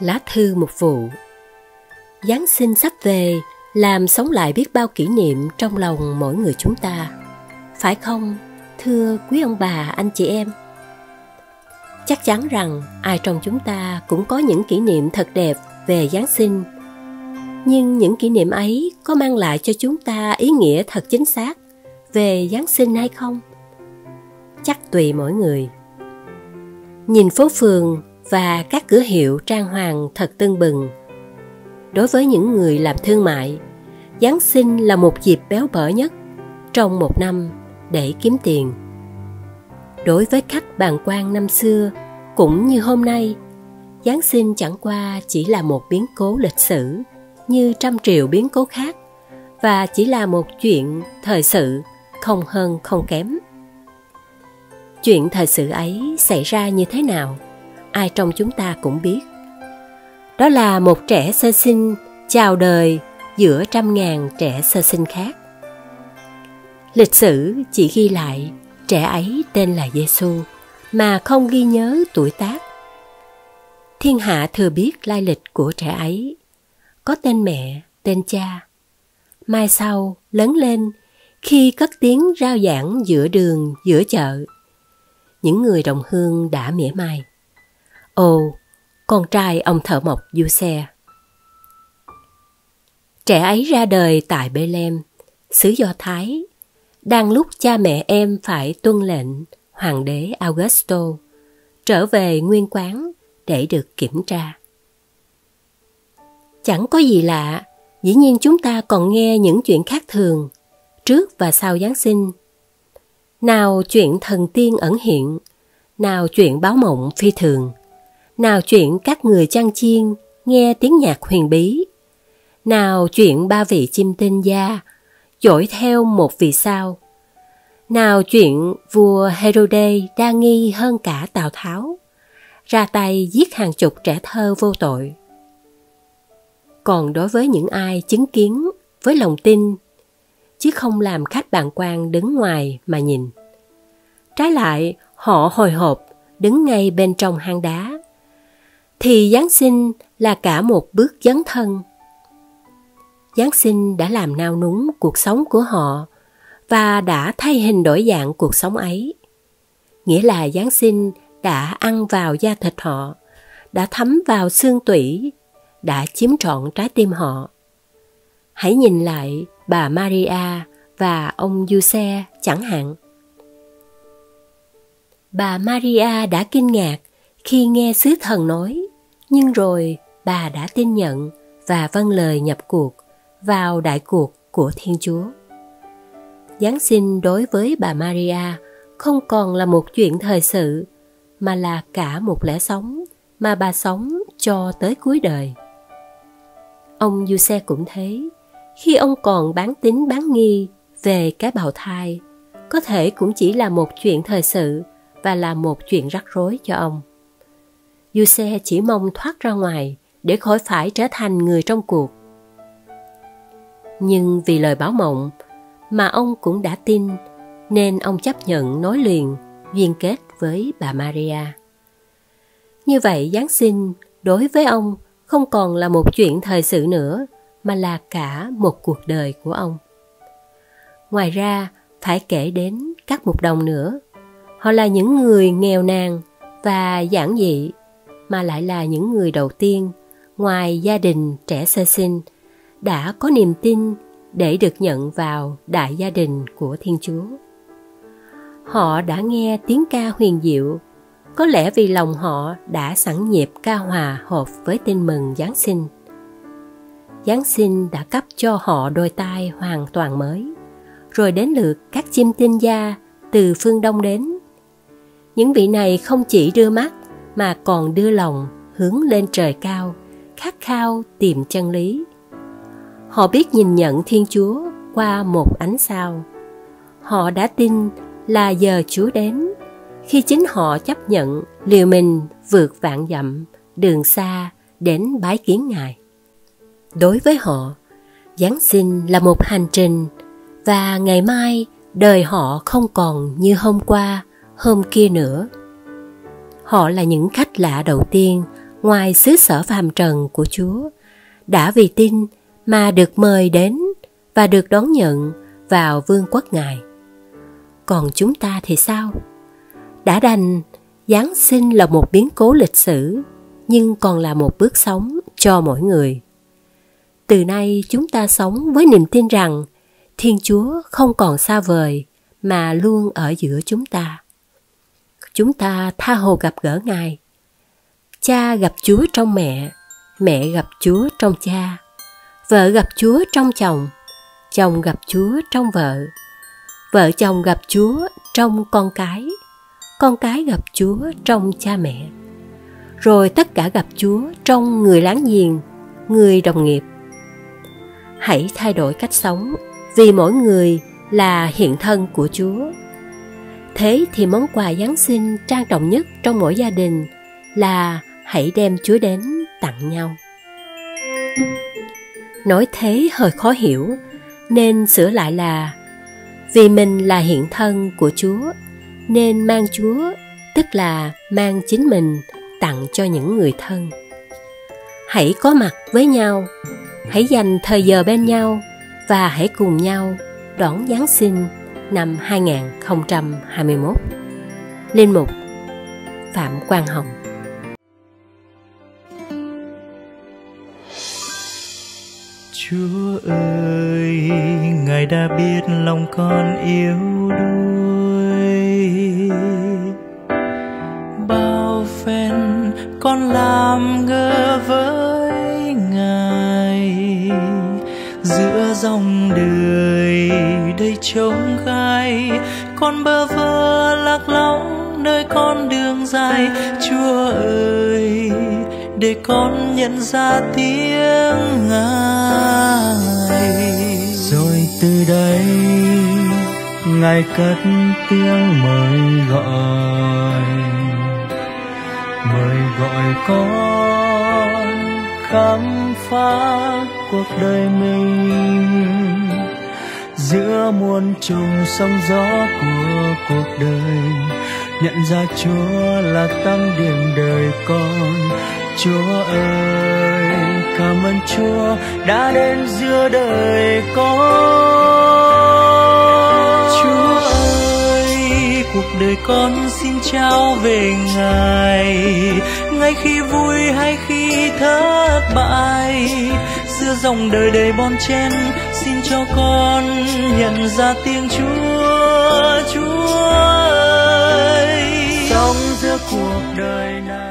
Lá thư một vụ Giáng sinh sắp về làm sống lại biết bao kỷ niệm trong lòng mỗi người chúng ta. Phải không, thưa quý ông bà, anh chị em? Chắc chắn rằng ai trong chúng ta cũng có những kỷ niệm thật đẹp về Giáng sinh. Nhưng những kỷ niệm ấy có mang lại cho chúng ta ý nghĩa thật chính xác về Giáng sinh hay không? Chắc tùy mỗi người. Nhìn phố phường và các cửa hiệu trang hoàng thật tưng bừng. Đối với những người làm thương mại, Giáng sinh là một dịp béo bở nhất trong một năm để kiếm tiền. Đối với khách bàn quan năm xưa, cũng như hôm nay, Giáng sinh chẳng qua chỉ là một biến cố lịch sử như trăm triệu biến cố khác và chỉ là một chuyện thời sự không hơn không kém. Chuyện thời sự ấy xảy ra như thế nào? Ai trong chúng ta cũng biết. Đó là một trẻ sơ sinh chào đời giữa trăm ngàn trẻ sơ sinh khác. Lịch sử chỉ ghi lại trẻ ấy tên là Giêsu mà không ghi nhớ tuổi tác. Thiên hạ thừa biết lai lịch của trẻ ấy, có tên mẹ, tên cha. Mai sau, lớn lên, khi cất tiếng rao giảng giữa đường, giữa chợ, những người đồng hương đã mỉa mai. Ồ, con trai ông thợ mộc du xe. Trẻ ấy ra đời tại Bethlehem, xứ Do Thái, đang lúc cha mẹ em phải tuân lệnh hoàng đế Augusto trở về nguyên quán để được kiểm tra. Chẳng có gì lạ, dĩ nhiên chúng ta còn nghe những chuyện khác thường trước và sau Giáng sinh. Nào chuyện thần tiên ẩn hiện, nào chuyện báo mộng phi thường, nào chuyện các người chăn chiên nghe tiếng nhạc huyền bí, nào chuyện ba vị chim tinh gia dỗi theo một vì sao, nào chuyện vua Herode đa nghi hơn cả Tào Tháo, ra tay giết hàng chục trẻ thơ vô tội. Còn đối với những ai chứng kiến với lòng tin, chứ không làm khách bàn quan đứng ngoài mà nhìn. Trái lại, họ hồi hộp đứng ngay bên trong hang đá, thì Giáng sinh là cả một bước dấn thân. Giáng sinh đã làm nao núng cuộc sống của họ và đã thay hình đổi dạng cuộc sống ấy. Nghĩa là Giáng sinh đã ăn vào da thịt họ, đã thấm vào xương tủy, đã chiếm trọn trái tim họ. Hãy nhìn lại bà Maria và ông Giuse chẳng hạn. Bà Maria đã kinh ngạc khi nghe sứ thần nói, nhưng rồi bà đã tin nhận và vâng lời nhập cuộc vào đại cuộc của Thiên Chúa. Giáng sinh đối với bà Maria không còn là một chuyện thời sự mà là cả một lẽ sống mà bà sống cho tới cuối đời. Ông Giuse cũng thế, khi ông còn bán tính bán nghi về cái bào thai, có thể cũng chỉ là một chuyện thời sự và là một chuyện rắc rối cho ông. Giuse chỉ mong thoát ra ngoài để khỏi phải trở thành người trong cuộc. Nhưng vì lời báo mộng mà ông cũng đã tin nên ông chấp nhận nối liền viên kết với bà Maria. Như vậy Giáng sinh đối với ông không còn là một chuyện thời sự nữa mà là cả một cuộc đời của ông. Ngoài ra, phải kể đến các mục đồng nữa. Họ là những người nghèo nàn và giản dị mà lại là những người đầu tiên ngoài gia đình trẻ sơ sinh đã có niềm tin để được nhận vào đại gia đình của Thiên Chúa. Họ đã nghe tiếng ca huyền diệu, có lẽ vì lòng họ đã sẵn nhịp ca hòa hợp với tin mừng Giáng sinh. Giáng sinh đã cấp cho họ đôi tai hoàn toàn mới, rồi đến lượt các chim tinh gia từ phương Đông đến. Những vị này không chỉ đưa mắt mà còn đưa lòng hướng lên trời cao, khát khao tìm chân lý Họ biết nhìn nhận Thiên Chúa qua một ánh sao. Họ đã tin là giờ Chúa đến, khi chính họ chấp nhận liều mình vượt vạn dặm, đường xa đến bái kiến Ngài. Đối với họ, Giáng sinh là một hành trình và ngày mai đời họ không còn như hôm qua, hôm kia nữa. Họ là những khách lạ đầu tiên ngoài xứ sở phàm trần của Chúa, đã vì tin mà được mời đến và được đón nhận vào vương quốc Ngài. Còn chúng ta thì sao? Đã đành Giáng sinh là một biến cố lịch sử, nhưng còn là một bước sống cho mỗi người. Từ nay chúng ta sống với niềm tin rằng Thiên Chúa không còn xa vời mà luôn ở giữa chúng ta. Chúng ta tha hồ gặp gỡ Ngài. Cha gặp Chúa trong mẹ, mẹ gặp Chúa trong cha, vợ gặp Chúa trong chồng, chồng gặp Chúa trong vợ, vợ chồng gặp Chúa trong con cái, con cái gặp Chúa trong cha mẹ. Rồi tất cả gặp Chúa trong người láng giềng, người đồng nghiệp. Hãy thay đổi cách sống vì mỗi người là hiện thân của Chúa. Thế thì món quà Giáng sinh trang trọng nhất trong mỗi gia đình là hãy đem Chúa đến tặng nhau. Nói thế hơi khó hiểu, nên sửa lại là vì mình là hiện thân của Chúa, nên mang Chúa, tức là mang chính mình tặng cho những người thân. Hãy có mặt với nhau, hãy dành thời giờ bên nhau và hãy cùng nhau đón Giáng sinh năm 2021. Linh mục Phạm Quang Hồng Chúa ơi, Ngài đã biết lòng con yếu đuối. Bao phen con làm ngơ với Ngài giữa dòng đời đầy trống gai. Con bơ vơ lạc lõng nơi con đường dài. Chúa ơi, để con nhận ra tiếng ngài. Rồi từ đây, ngài cất tiếng mời gọi. Mời gọi con khám phá cuộc đời mình giữa muôn trùng sóng gió của cuộc đời. Nhận ra chúa là tâm điểm đời con. Chúa ơi, cảm ơn chúa đã đến giữa đời con. Chúa ơi, cuộc đời con xin trao về ngài. Ngay khi vui hay khi thất bại giữa dòng đời đầy bon chen. Xin cho con nhận ra tiếng chúa chúa ơi. Sống giữa cuộc đời này